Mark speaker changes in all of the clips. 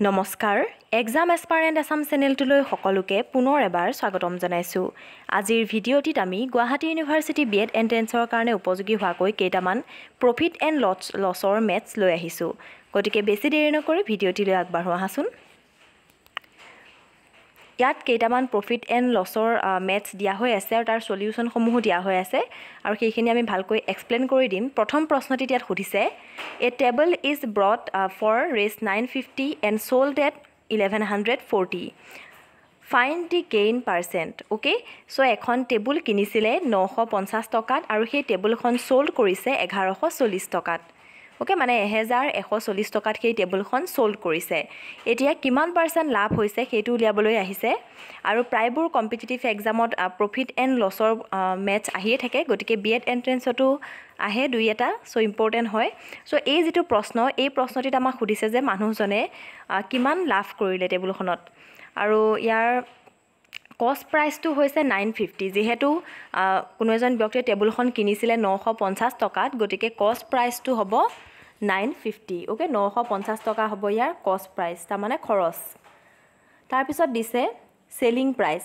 Speaker 1: নমস্কাৰ এক্সাম এছপাৰেণ্ট আছাম চেনেলটোলৈ সকলোকে পুনৰ এবাৰ স্বাগতম জনাইছোঁ। আজিৰ ভিডিঅ'টিত আমি গুৱাহাটী ইউনিভাৰ্চিটি বি এড এণ্ট্ৰেঞ্চৰ কাৰণে উপযোগী হোৱাকৈ কেইটামান প্ৰফিট এণ্ড লছ লছৰ মেথছ লৈ আহিছোঁ। গতিকে বেছি দেৰি নকৰি ভিডিঅ'টিলৈ আগবাঢ়ো আহাচোন ইয়াত কেইটামান প্ৰফিট এণ্ড লছৰ মেথছ দিয়া হৈ আছে আৰু তাৰ চলিউশ্যনসমূহো দিয়া হৈ আছে। আৰু সেইখিনি আমি ভালকৈ এক্সপ্লেইন কৰি দিম। প্ৰথম প্ৰশ্নটিত ইয়াত সুধিছে a table is brought for Rs nine fifty and sold at eleven hundred forty find the gain percent okay so' এখন টেবুল কিনিছিলে নশ পঞ্চাছ টকাত আৰু সেই টেবুলখন চ'ল্ড কৰিছে এঘাৰশ চল্লিছ টকাত। অ'কে মানে এহেজাৰ এশ চল্লিছ টকাত সেই টেবুলখন চ'ল্ড কৰিছে। এতিয়া কিমান পাৰ্চেণ্ট লাভ হৈছে সেইটো উলিয়াবলৈ আহিছে আৰু প্ৰায়বোৰ কম্পিটিটিভ এক্সামত প্ৰফিট এণ্ড লছৰ মেথছ আহিয়ে থাকে গতিকে বি এড এণ্ট্ৰেঞ্চতো আহে দুই এটা চ' ইম্পৰ্টেণ্ট হয়। চ' এই যিটো প্ৰশ্ন এই প্ৰশ্নটিত আমাক সুধিছে যে মানুহজনে কিমান লাভ কৰিলে টেবুলখনত? আৰু ইয়াৰ কষ্ট প্ৰাইচটো হৈছে নাইন ফিফটি যিহেতু কোনো এজন ব্যক্তিয়ে টেবুলখন কিনিছিলে নশ পঞ্চাছ টকাত গতিকে কষ্ট প্ৰাইচটো হ'ব নাইন ফিফটি অ'কে নশ পঞ্চাছ টকা হ'ব ইয়াৰ কষ্ট প্ৰাইচ তাৰমানে খৰচ। তাৰপিছত দিছে চেলিং প্ৰাইচ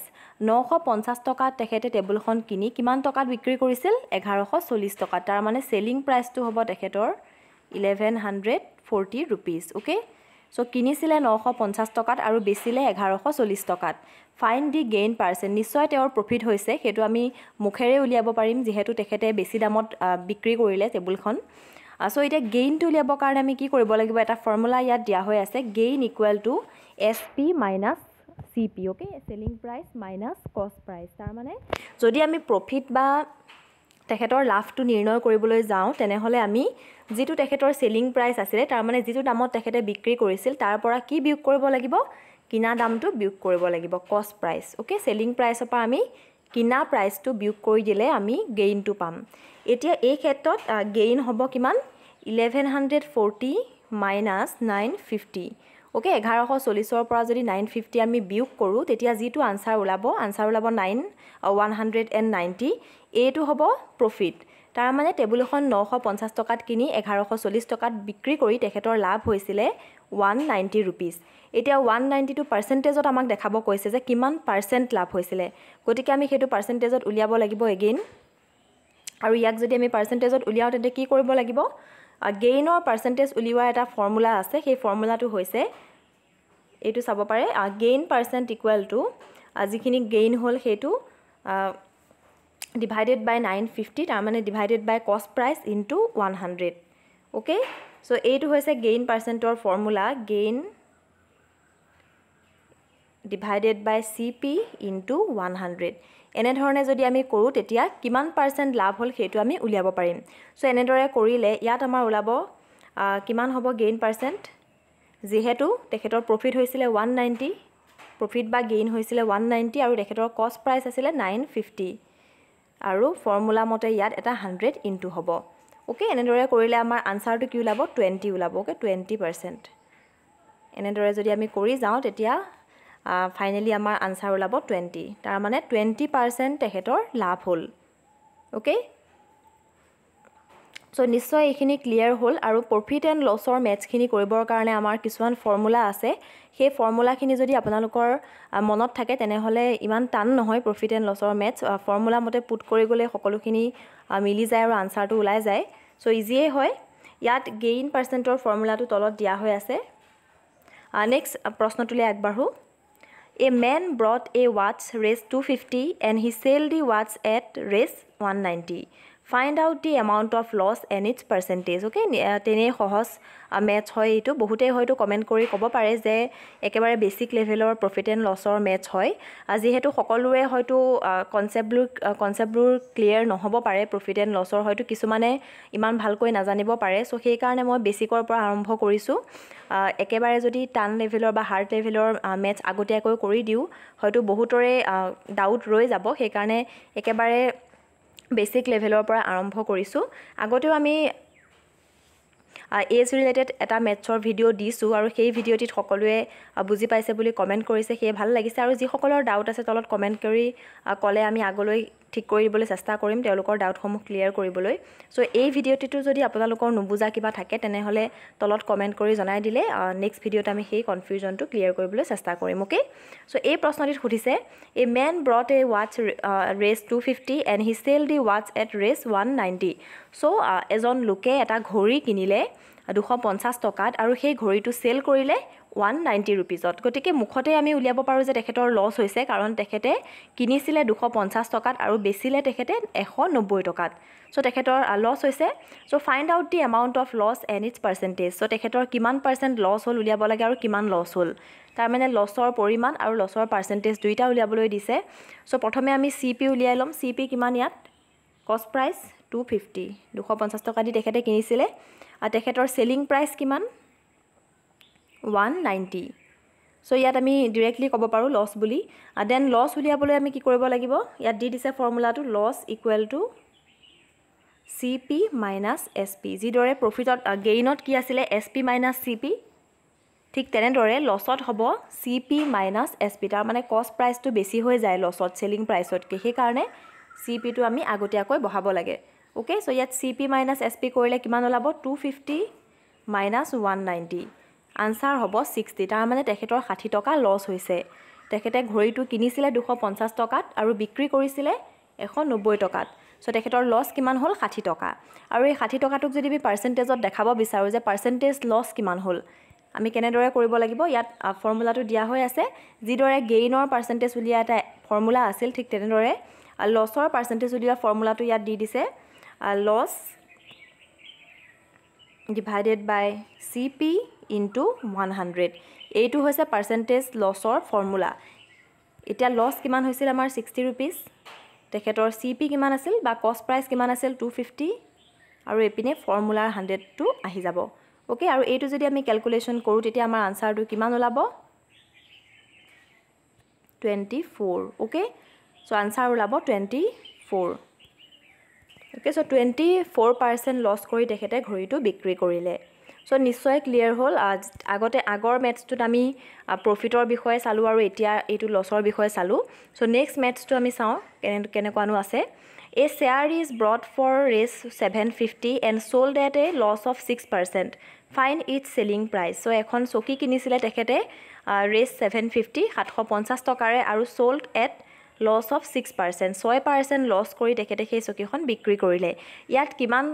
Speaker 1: নশ পঞ্চাছ টকাত তেখেতে টেবুলখন কিনি কিমান টকাত বিক্ৰী কৰিছিল? এঘাৰশ চল্লিছ টকাত তাৰমানে চেলিং প্ৰাইচটো হ'ব তেখেতৰ eleven hundred forty rupees okay so' কিনিছিলে নশ পঞ্চাছ টকাত আৰু বেচিলে এঘাৰশ চল্লিছ টকাত। ফাইন দি গেইন পাৰ্চেণ্ট নিশ্চয় তেওঁৰ প্ৰফিট হৈছে সেইটো আমি মুখেৰে উলিয়াব পাৰিম যিহেতু তেখেতে বেছি দামত বিক্ৰী কৰিলে টেবুলখন। চ' এতিয়া গেইনটো উলিয়াবৰ কাৰণে আমি কি কৰিব লাগিব? এটা ফৰ্মুলা ইয়াত দিয়া হৈ আছে gain equal to S P minus C P okay selling price minus cost price তাৰমানে যদি আমি প্ৰফিট বা তেখেতৰ লাভটো নিৰ্ণয় কৰিবলৈ যাওঁ তেনেহ'লে আমি যিটো তেখেতৰ চেলিং প্ৰাইচ আছিলে তাৰমানে যিটো দামত তেখেতে বিক্ৰী কৰিছিল তাৰ পৰা কি বিয়োগ কৰিব লাগিব? কিনা দামটো বিয়োগ কৰিব লাগিব কষ্ট প্ৰাইচ অ'কে চেলিং প্ৰাইচৰ পৰা আমি কিনা প্ৰাইচটো বিয়োগ কৰি দিলে আমি গেইনটো পাম। এতিয়া এই ক্ষেত্ৰত গেইন হ'ব কিমান? Eleven hundred forty minus nine fifty okay এঘাৰশ চল্লিছৰ পৰা যদি নাইন ফিফটি আমি বিয়োগ কৰোঁ তেতিয়া যিটো আনচাৰ ওলাব আনচাৰ ওলাব nine one hundred and ninety এইটো হ'ব প্ৰফিট তাৰমানে টেবুল এখন নশ পঞ্চাছ টকাত কিনি এঘাৰশ চল্লিছ টকাত বিক্ৰী কৰি তেখেতৰ লাভ হৈছিলে ওৱান নাইণ্টি ৰুপিজ এতিয়া ওৱান নাইণ্টিটো পাৰ্চেণ্টেজত আমাক দেখাব কৈছে যে কিমান পাৰ্চেণ্ট লাভ হৈছিলে। গতিকে আমি সেইটো পাৰ্চেণ্টেজত উলিয়াব লাগিব এগেইন আৰু ইয়াক যদি আমি পাৰ্চেণ্টেজত উলিয়াওঁ তেন্তে কি কৰিব লাগিব? গেইনৰ পাৰ্চেণ্টেজ উলিওৱাৰ এটা ফৰ্মুলা আছে। সেই ফৰ্মুলাটো হৈছে এইটো চাব পাৰে গেইন পাৰ্চেণ্ট ইকুৱেল টু যিখিনি গেইন হ'ল সেইটো ডিভাইডেড বাই নাইন ফিফটি তাৰমানে divided by cost price into one hundred okay so' এইটো হৈছে gain পাৰ্চেণ্টৰ formula gain divided by C P into one hundred এনেধৰণে যদি আমি কৰোঁ তেতিয়া কিমান পাৰ্চেণ্ট লাভ হ'ল সেইটো আমি উলিয়াব পাৰিম। চ' এনেদৰে কৰিলে ইয়াত আমাৰ ওলাব কিমান হ'ব গেইন পাৰ্চেণ্ট যিহেতু তেখেতৰ প্ৰফিট হৈছিলে ওৱান নাইণ্টি প্ৰফিট বা গেইন হৈছিলে ওৱান নাইণ্টি আৰু তেখেতৰ কষ্ট প্ৰাইচ আছিলে নাইন ফিফটি আৰু ফৰ্মুলা মতে ইয়াত এটা হাণ্ড্ৰেড ইনটু হ'ব। অ'কে এনেদৰে কৰিলে আমাৰ আনচাৰটো কি ওলাব? টুৱেণ্টি ওলাব। অ'কে টুৱেণ্টি পাৰ্চেণ্ট এনেদৰে যদি আমি কৰি যাওঁ তেতিয়া ফাইনেলি আমাৰ আনচাৰ ওলাব টুৱেণ্টি তাৰমানে টুৱেণ্টি পাৰ্চেণ্ট তেখেতৰ লাভ হ'ল। অ'কে চ' নিশ্চয় এইখিনি ক্লিয়াৰ হ'ল আৰু প্ৰফিট এণ্ড লছৰ মেথছখিনি কৰিবৰ কাৰণে আমাৰ কিছুমান ফৰ্মুলা আছে। সেই ফৰ্মুলাখিনি যদি আপোনালোকৰ মনত থাকে তেনেহ'লে ইমান টান নহয় প্ৰফিট এণ্ড লছৰ মেথছ ফৰ্মুলা মতে পুট কৰি গ'লে সকলোখিনি মিলি যায় আৰু আনচাৰটো ওলাই যায়। চ' ইজিয়ে হয়। ইয়াত গেইন পাৰ্চেণ্টৰ ফৰ্মুলাটো তলত দিয়া হৈ আছে। নেক্সট প্ৰশ্নটোলৈ আগবাঢ়োঁ। A man brought a watch race 250 and he sold the watch at race 190. Find out the amount of loss and its percentage okay তেনেই সহজ মেথছ হয় এইটো। বহুতেই হয়তো কমেণ্ট কৰি ক'ব পাৰে যে একেবাৰে বেছিক লেভেলৰ প্ৰফিট এণ্ড লছৰ মেথছ হয়। যিহেতু সকলোৰে হয়তো কনচেপ্টবোৰ কনচেপ্টবোৰ ক্লিয়াৰ নহ'ব পাৰে প্ৰফিট এণ্ড লছৰ হয়তো কিছুমানে ইমান ভালকৈ নাজানিব পাৰে। চ' সেইকাৰণে মই বেছিকৰ পৰা আৰম্ভ কৰিছোঁ। একেবাৰে যদি টান লেভেলৰ বা হাৰ্ড লেভেলৰ মেথছ আগতীয়াকৈ কৰি দিওঁ হয়তো বহুতৰে ডাউট ৰৈ যাব। সেইকাৰণে একেবাৰে বেছিক লেভেলৰ পৰা আৰম্ভ কৰিছোঁ। আগতেও আমি এজ ৰিলেটেড এটা মেথছৰ ভিডিঅ' দিছোঁ আৰু সেই ভিডিঅ'টিত সকলোৱে বুজি পাইছে বুলি কমেণ্ট কৰিছে সেয়ে ভাল লাগিছে। আৰু যিসকলৰ ডাউট আছে তলত কমেণ্ট কৰি ক'লে আমি আগলৈ ঠিক কৰি দিবলৈ চেষ্টা কৰিম তেওঁলোকৰ ডাউটসমূহ ক্লিয়াৰ কৰিবলৈ। চ' এই ভিডিঅ'টিতো যদি আপোনালোকৰ নুবুজা কিবা থাকে তেনেহ'লে তলত কমেণ্ট কৰি জনাই দিলে নেক্সট ভিডিঅ'ত আমি সেই কনফিউজনটো ক্লিয়াৰ কৰিবলৈ চেষ্টা কৰিম অ'কে চ' এই প্ৰশ্নটিত সুধিছে এ man brought A ৱাটছ race two fifty and he cell the ৱাটছ at race one ninety চ' এজন লোকে এটা ঘড়ী কিনিলে দুশ পঞ্চাছ টকাত আৰু সেই ঘড়ীটো চেল কৰিলে ওৱান নাইণ্টি ৰুপিজত গতিকে মুখতে আমি উলিয়াব পাৰোঁ যে তেখেতৰ লছ হৈছে কাৰণ তেখেতে কিনিছিলে দুশ পঞ্চাছ টকাত আৰু বেচিলে তেখেতে এশ নব্বৈ টকাত। চ' তেখেতৰ লছ হৈছে। So' find out the amount of loss and its percentage so' তেখেতৰ কিমান পাৰ্চেণ্ট লছ হ'ল উলিয়াব লাগে আৰু কিমান লছ হ'ল। তাৰমানে লছৰ পৰিমাণ আৰু লছৰ পাৰ্চেণ্টেজ দুইটা উলিয়াবলৈ দিছে। চ' প্ৰথমে আমি চি পি উলিয়াই ল'ম। চি পি কিমান ইয়াত? কষ্ট প্ৰাইচ টু ফিফটি দুশ পঞ্চাছ টকা দি তেখেতে কিনিছিলে। আৰু তেখেতৰ চেলিং প্ৰাইচ কিমান? ওৱান নাইণ্টি চ' ইয়াত আমি ডিৰেক্টলি ক'ব পাৰোঁ লছ বুলি। দেন লছ উলিয়াবলৈ আমি কি কৰিব লাগিব? ইয়াত দি দিছে ফৰ্মুলাটো loss equal to C P minus S P যিদৰে প্ৰফিটত গেইনত কি আছিলে? S P minus C P ঠিক তেনেদৰে লছত হ'ব C P minus S P তাৰমানে কষ্ট প্ৰাইচটো বেছি হৈ যায় লছত চেলিং প্ৰাইচতকৈ সেইকাৰণে চি পিটো আমি আগতীয়াকৈ বঢ়াব লাগে। অ'কে চ' ইয়াত C P minus S P কৰিলে কিমান ওলাব two fifty minus one ninety answer হ'ব ছিক্সটি তাৰমানে তেখেতৰ ষাঠি টকা লছ হৈছে। তেখেতে ঘড়ীটো কিনিছিলে দুশ পঞ্চাছ টকাত আৰু বিক্ৰী কৰিছিলে এশ নব্বৈ টকাত। চ' তেখেতৰ লছ কিমান হ'ল? ষাঠি টকা। আৰু এই ষাঠি টকাটোক যদি আমি পাৰ্চেণ্টেজত দেখাব বিচাৰোঁ যে পাৰ্চেণ্টেজ লছ কিমান হ'ল আমি কেনেদৰে কৰিব লাগিব? ইয়াত ফৰ্মুলাটো দিয়া হৈ আছে। যিদৰে গেইনৰ পাৰ্চেণ্টেজ উলিওৱা এটা ফৰ্মুলা আছিল ঠিক তেনেদৰে লছৰ পাৰ্চেণ্টেজ উলিওৱা ফৰ্মুলাটো ইয়াত দি দিছে। Loss divided by C P into one hundred এইটো হৈছে পাৰ্চেণ্টেজ লছৰ ফৰ্মুলা এতিয়া লছ কিমান হৈছিল আমাৰ ছিক্সটি ৰুপিজ তেখেতৰ চি পি কিমান আছিল বা কষ্ট প্ৰাইচ কিমান আছিল? টু ফিফটি আৰু এইপিনে ফৰ্মুলাৰ হাণ্ড্ৰেডটো আহি যাব। অ'কে আৰু এইটো যদি আমি কেলকুলেশ্যন কৰোঁ তেতিয়া আমাৰ আনচাৰটো কিমান ওলাব? Twenty four okay so' answer ওলাব twenty four okay so' twenty four percent loss কৰি তেখেতে ঘড়ীটো বিক্ৰী কৰিলে। চ' নিশ্চয় ক্লিয়াৰ হ'ল। আগতে আগৰ মেথছটোত আমি প্ৰফিটৰ বিষয়ে চালোঁ আৰু এতিয়া এইটো লছৰ বিষয়ে চালোঁ। চ' নেক্সট মেথছটো আমি চাওঁ কেনে কেনেকুৱানো আছে। A chair is brought for Rs seven fifty and sold at a loss of six percent find its selling price so' এখন চকী কিনিছিলে তেখেতে ৰেচ ছেভেন ফিফটি সাতশ পঞ্চাছ টকাৰে আৰু sold at loss of six percent ছয় পাৰ্চেণ্ট লছ কৰি তেখেতে সেই চকীখন বিক্ৰী কৰিলে। ইয়াত কিমান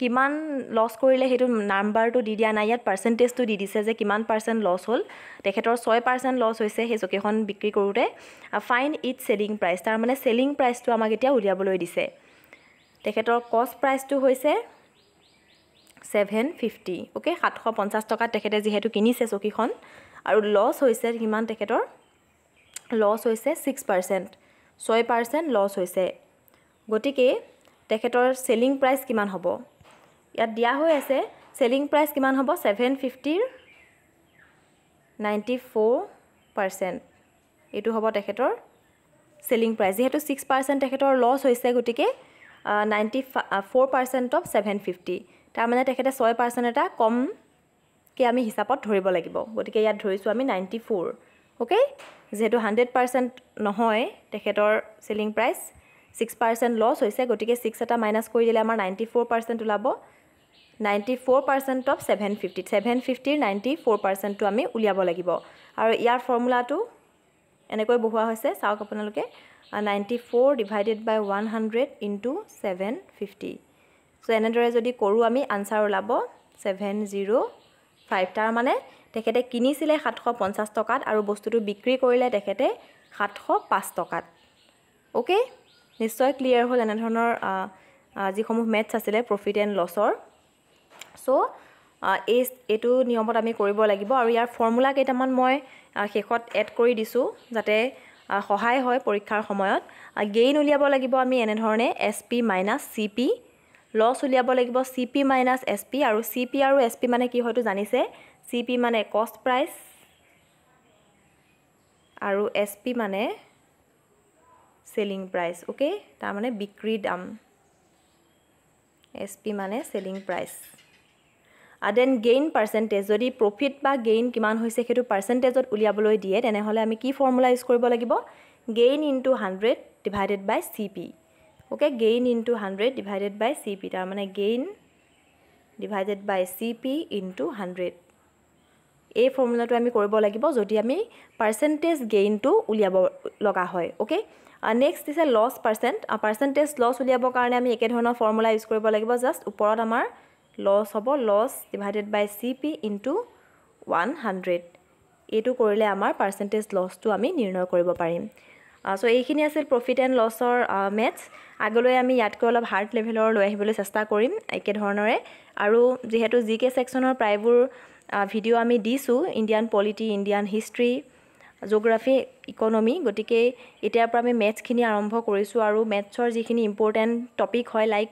Speaker 1: কিমান লছ কৰিলে সেইটো নাম্বাৰটো দি দিয়া নাই ইয়াত পাৰ্চেণ্টেজটো দি দিছে যে কিমান পাৰ্চেণ্ট লছ হ'ল। তেখেতৰ ছয় পাৰ্চেণ্ট লছ হৈছে সেই চকীখন বিক্ৰী কৰোঁতে। ফাইন ইট চেলিং প্ৰাইচ তাৰমানে চেলিং প্ৰাইচটো আমাক এতিয়া উলিয়াবলৈ দিছে। তেখেতৰ কষ্ট প্ৰাইচটো হৈছে ছেভেন ফিফটি অ'কে সাতশ পঞ্চাছ টকাত তেখেতে যিহেতু কিনিছে চকীখন। আৰু লছ হৈছে কিমান তেখেতৰ? লছ হৈছে ছিক্স পাৰ্চেণ্ট ছয় পাৰ্চেণ্ট লছ হৈছে। গতিকে তেখেতৰ চেলিং প্ৰাইচ কিমান হ'ব? ইয়াত দিয়া হৈ আছে চেলিং প্ৰাইচ কিমান হ'ব? ছেভেন ফিফটিৰ নাইণ্টি ফ'ৰ পাৰ্চেণ্ট এইটো হ'ব তেখেতৰ চেলিং প্ৰাইচ যিহেতু ছিক্স পাৰ্চেণ্ট তেখেতৰ লছ হৈছে গতিকে ninety four percent of seven fifty তাৰমানে তেখেতে ছয় পাৰ্চেণ্ট এটা কমকৈ আমি হিচাপত ধৰিব লাগিব। গতিকে ইয়াত ধৰিছোঁ আমি নাইণ্টি ফ'ৰ অ'কে? যিহেতু হাণ্ড্ৰেড পাৰ্চেণ্ট নহয় তেখেতৰ selling price six percent loss হৈছে গতিকে ছিক্স এটা মাইনাছ কৰি দিলে আমাৰ নাইণ্টি ফ'ৰ পাৰ্চেণ্ট ওলাব। Ninety four percent of seven fifty seven ফিফটিৰ ninety four পাৰ্চেণ্টটো আমি উলিয়াব লাগিব। আৰু ইয়াৰ ফৰ্মুলাটো এনেকৈ বহোৱা হৈছে চাওক আপোনালোকে ninety four divided by one hundred into seven fifty. So' এনেদৰে যদি কৰোঁ আমি আনচাৰ ওলাব ছেভেন জিৰ' ফাইভ তাৰমানে তেখেতে কিনিছিলে সাতশ পঞ্চাছ টকাত আৰু বস্তুটো বিক্ৰী কৰিলে তেখেতে সাতশ পাঁচ টকাত। অ'কে নিশ্চয় ক্লিয়াৰ হ'ল এনেধৰণৰ যিসমূহ মেথছ আছিলে প্ৰফিট এণ্ড লছৰ চ' এই এইটো নিয়মত আমি কৰিব লাগিব আৰু ইয়াৰ ফৰ্মুলা কেইটামান মই শেষত এড কৰি দিছোঁ যাতে সহায় হয় পৰীক্ষাৰ সময়ত। গেইন উলিয়াব লাগিব আমি এনেধৰণে S P minus C P loss উলিয়াব লাগিব C P minus S P আৰু চি পি আৰু এছ পি মানে কি হয়তো জানিছে? চি পি মানে কষ্ট প্ৰাইচ আৰু এছ পি মানে চেলিং প্ৰাইচ অ'কে তাৰমানে বিক্ৰী দাম। এছ পি মানে selling price then gain percentage যদি প্ৰফিট বা গেইন কিমান হৈছে সেইটো পাৰ্চেণ্টেজত উলিয়াবলৈ দিয়ে তেনেহ'লে আমি কি ফৰ্মুলা ইউজ কৰিব লাগিব? Gain into hundred divided by C P okay gain into hundred divided by C P তাৰমানে gain divided by C P into hundred এই ফৰ্মুলাটো আমি কৰিব লাগিব যদি আমি পাৰ্চেণ্টেজ গেইনটো উলিয়াব লগা হয় অ'কে নেক্সট দিছে লছ পাৰ্চেণ্ট পাৰ্চেণ্টেজ লছ উলিয়াবৰ কাৰণে আমি একেধৰণৰ ফৰ্মুলা ইউজ কৰিব লাগিব জাষ্ট ওপৰত আমাৰ লছ হ'ব loss divided by C P into one hundred এইটো কৰিলে আমাৰ পাৰ্চেণ্টেজ লছটো আমি নিৰ্ণয় কৰিব পাৰিম। চ' এইখিনি আছিল প্ৰফিট এণ্ড লছৰ মেথছ আগলৈ আমি ইয়াতকৈ অলপ হাৰ্ড লেভেলৰ লৈ আহিবলৈ চেষ্টা কৰিম একেধৰণৰে। আৰু যিহেতু জি কে ছেকশ্যনৰ প্ৰায়বোৰ ভিডিঅ' আমি দিছোঁ Indian polity Indian history geography economy গতিকে এতিয়াৰ পৰা আমি মেথছখিনি আৰম্ভ কৰিছোঁ আৰু মেথছৰ যিখিনি ইম্পৰ্টেণ্ট টপিক হয় like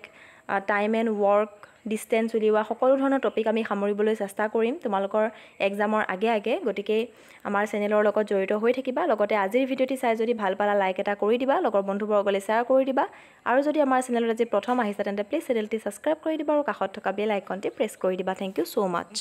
Speaker 1: time and work distance উলিওৱা সকলো ধৰণৰ টপিক আমি সামৰিবলৈ চেষ্টা কৰিম। তোমালোকৰ এক্সামৰ আগে আগে গতিকে আমাৰ চেনেলৰ লগত জড়িত হৈ থাকিবা। লগতে আজিৰ ভিডিঅ'টি চাই যদি ভাল পালা লাইক এটা কৰি দিবা। লগৰ বন্ধুবৰ্গলৈ শ্বেয়াৰ কৰি দিবা। আৰু যদি আমাৰ চেনেলত আজি প্ৰথম আহিছে তেন্তে প্লিজ চেনেলটি ছাবস্ক্ৰাইব কৰি দিবা আৰু কাষত থকা বেল আইকনটি প্ৰেছ কৰি দিবা। Thank you so much